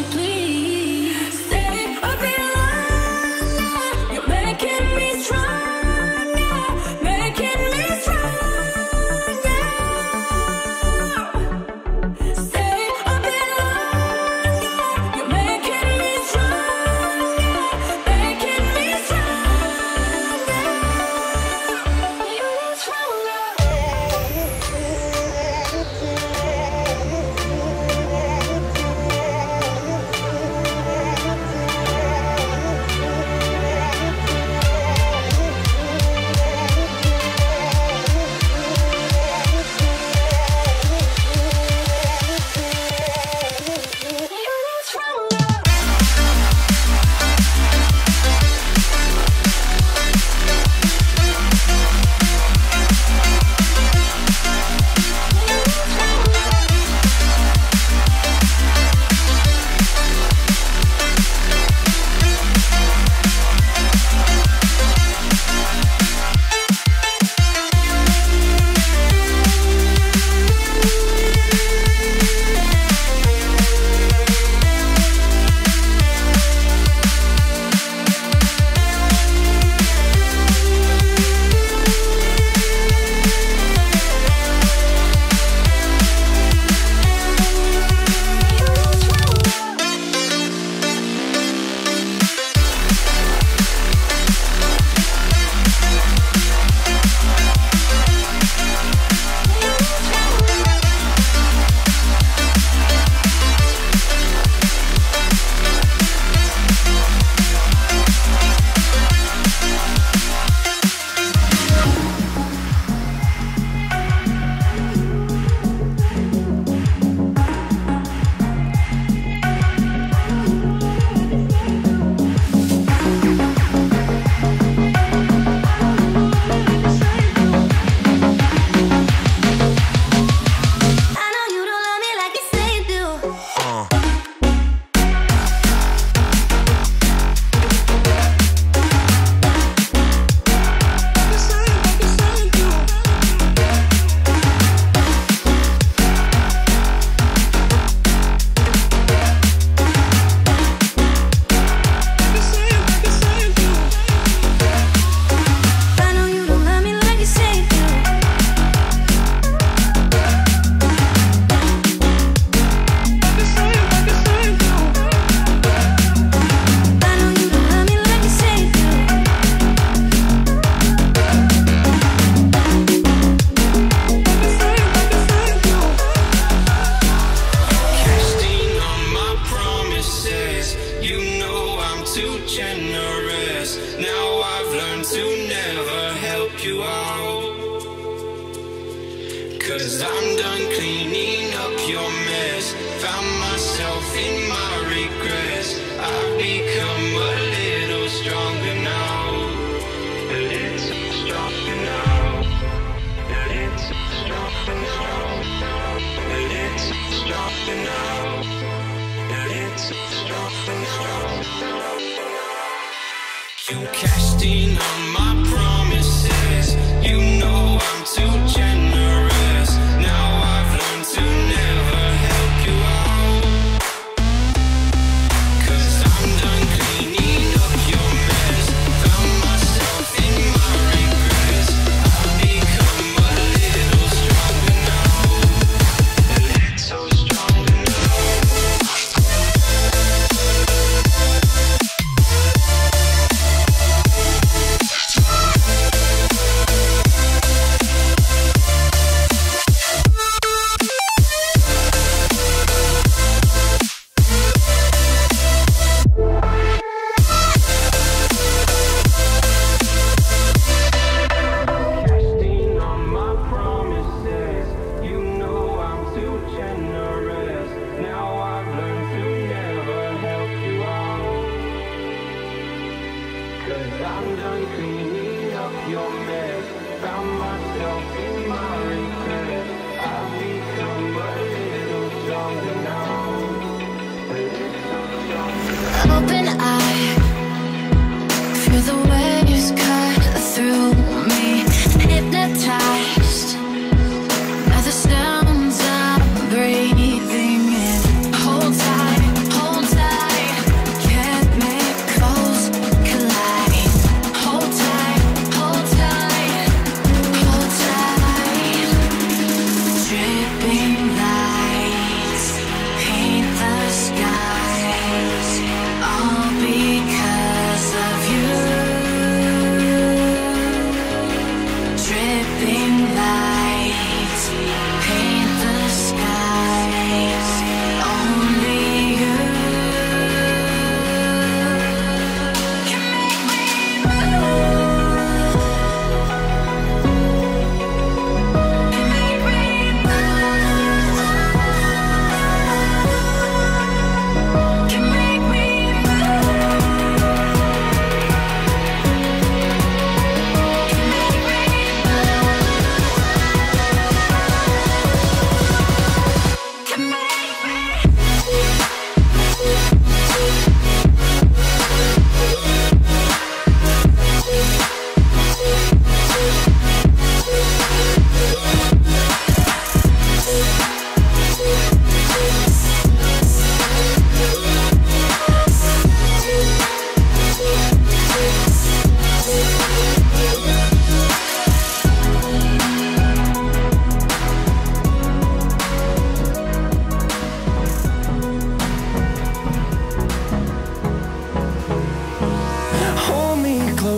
you please? Learned to never help you out. Cause I'm done cleaning up your mess. Found myself in my regrets. I've become a little stronger now. A little stronger now. A little stronger now. A little stronger now. A little stronger now. You cashed in on my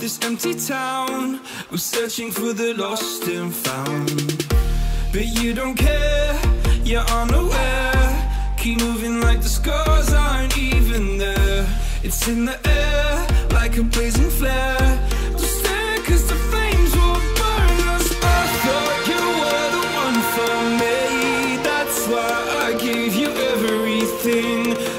this empty town. I'm searching for the lost and found. But you don't care, you're unaware. Keep moving like the scars aren't even there. It's in the air like a blazing flare. Cause the flames will burn us. I thought you were the one for me. That's why I gave you everything.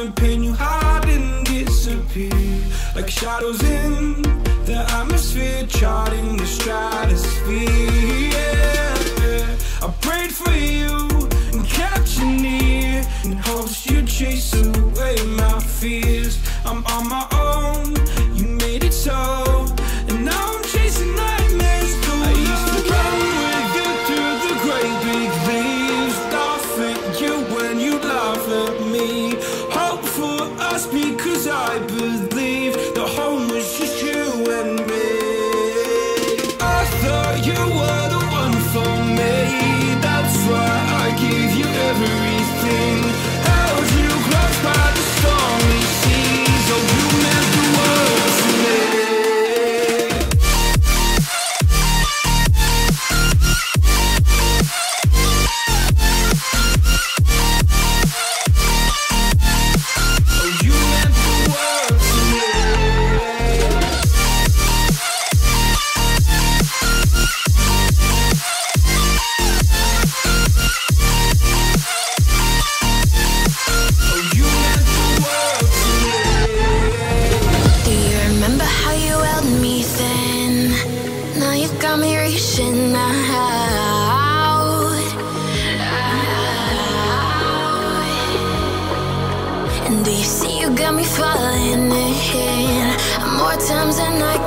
I'm pain, you hide and disappear. Like shadows in the atmosphere, charting the stratosphere. Yeah. I prayed for you and kept you near in hopes you'd chase away my fears. I'm on my own, In more times than I